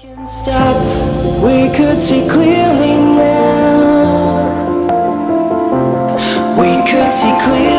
can stop. We could see clearly now. We could see clearly.